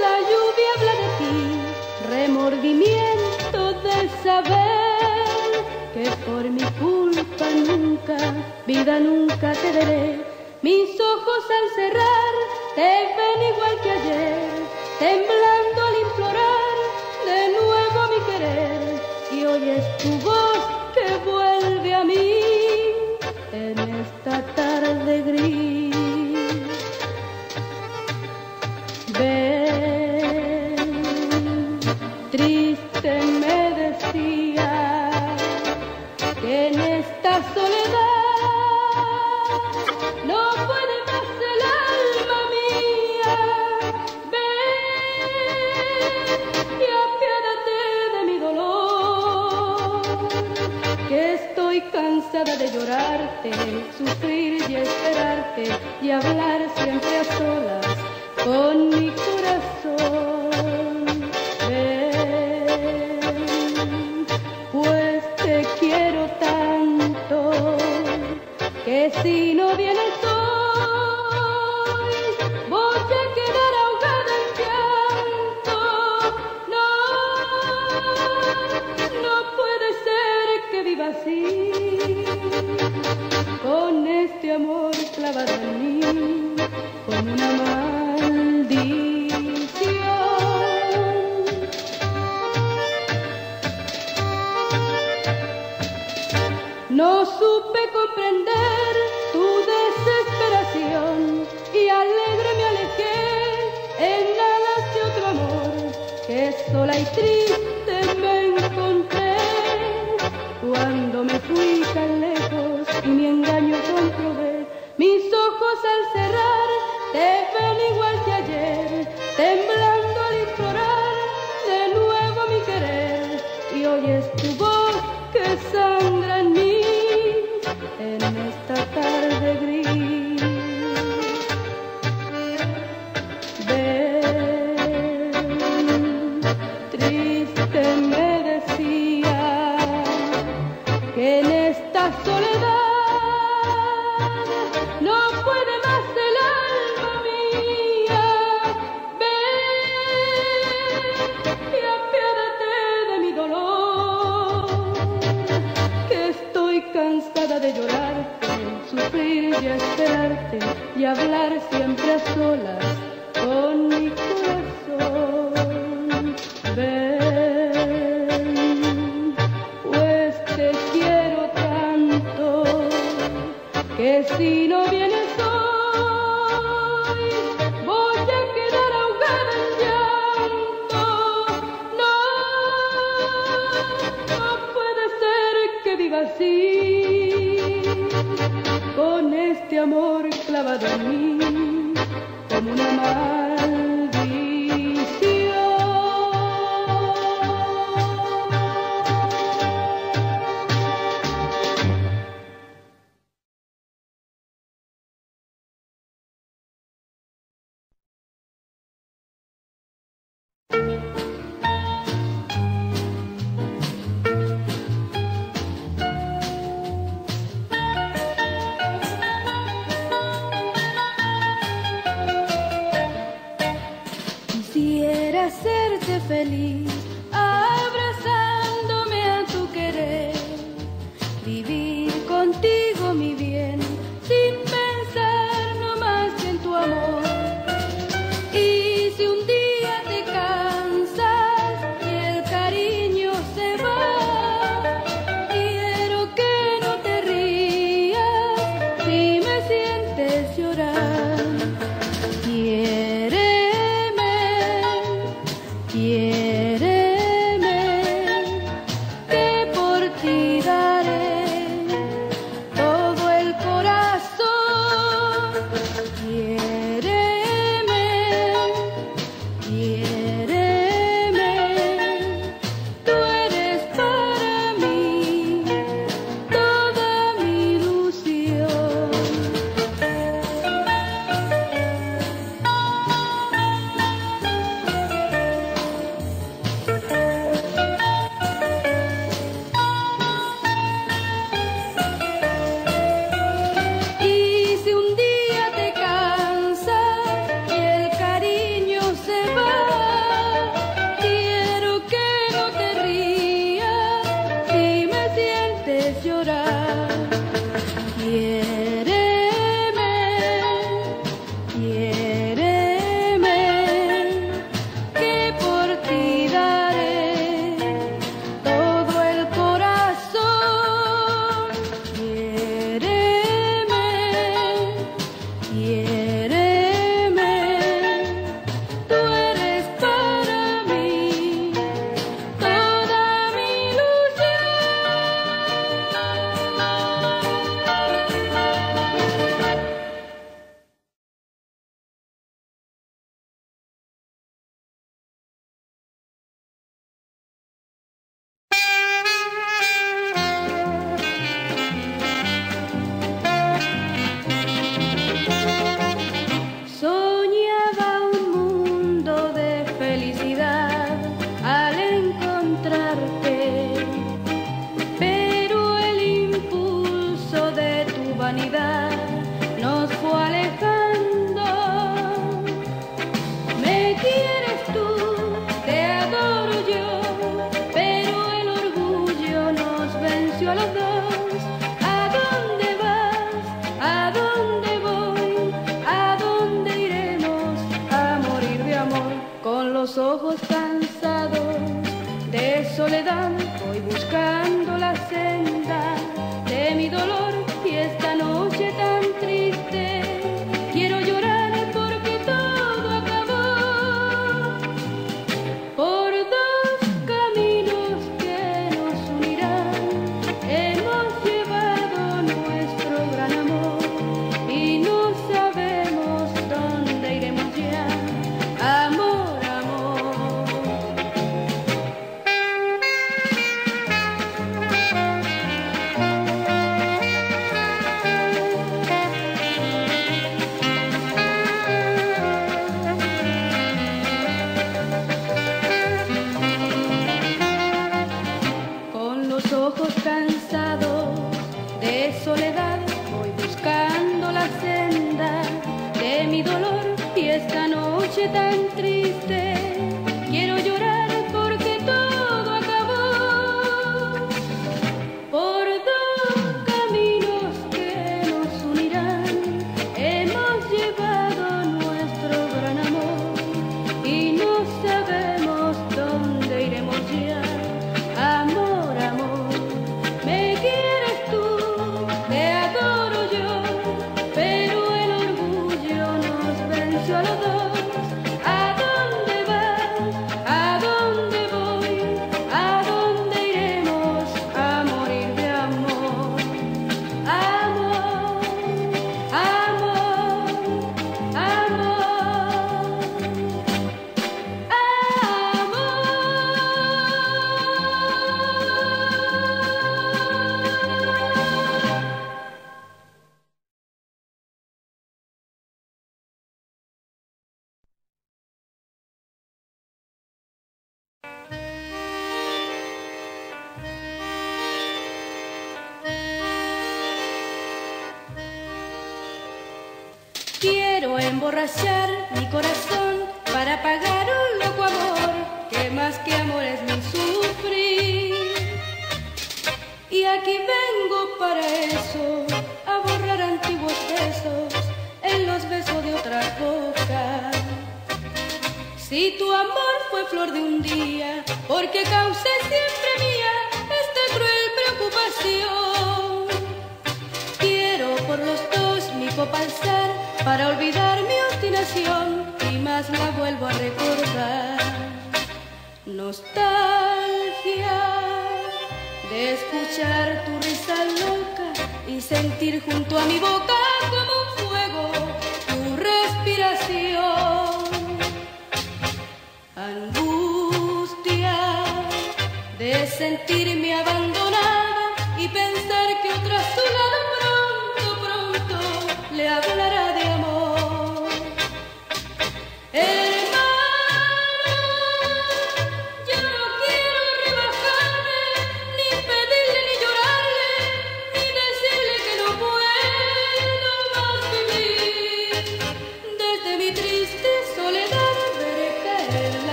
la lluvia habla de ti, remordimiento del saber que por mi culpa nunca, vida nunca te veré. Mis ojos al cerrar te ven igual que ayer, temblando al implorar de nuevo mi querer, y hoy es tu voz que vuelve a mí en esta tarde gris. de llorarte, sufrir y esperarte y hablar siempre a solas con mi corazón. Pues te quiero tanto que si no vienes sola y triste. nostalgia de escuchar tu risa loca y sentir junto a mi boca como un fuego tu respiración. Angustia de sentirme abandonada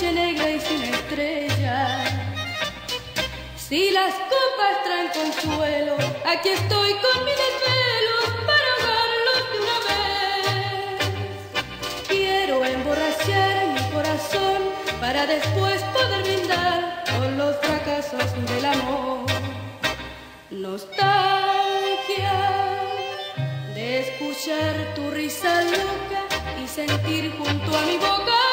noche negra y sin estrellas. Si las copas traen consuelo, aquí estoy con mi desvelos para ahogarlos de una vez. Quiero emborrachar mi corazón para después poder brindar con los fracasos del amor. Nostalgia de escuchar tu risa loca y sentir junto a mi boca.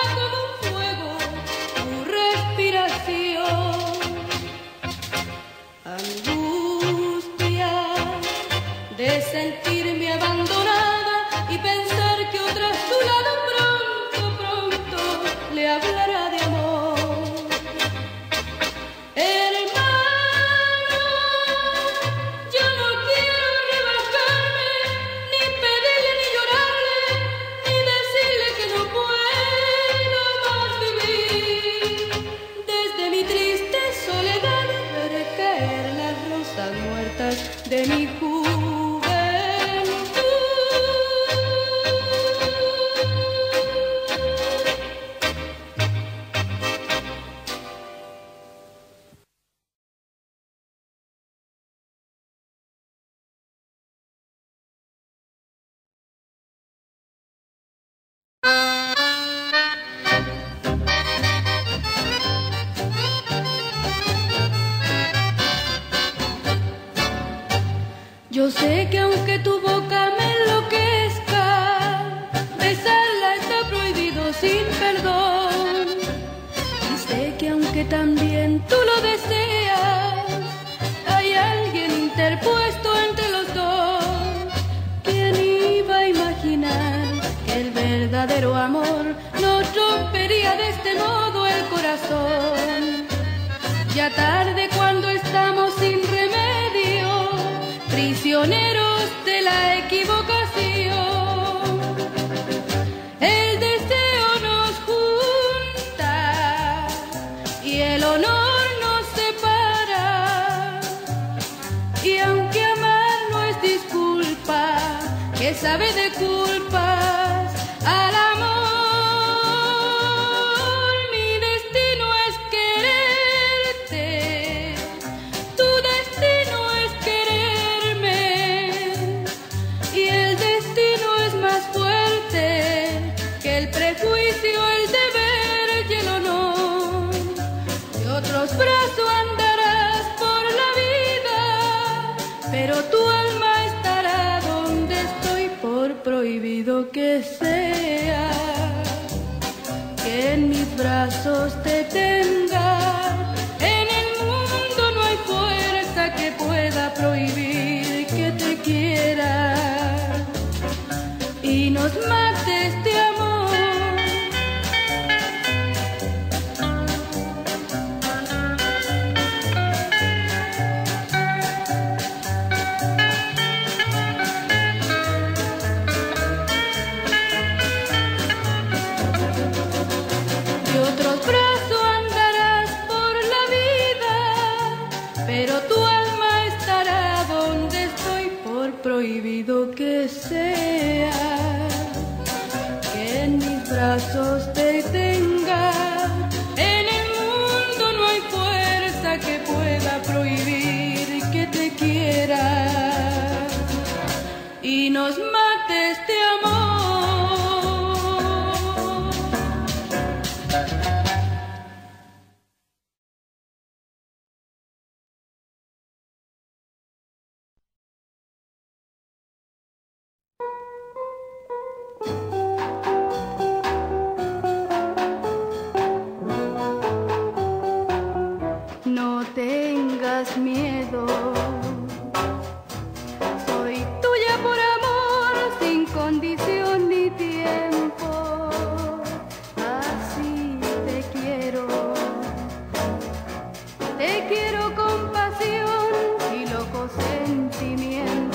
Que en mis brazos te tenga. sentimiento.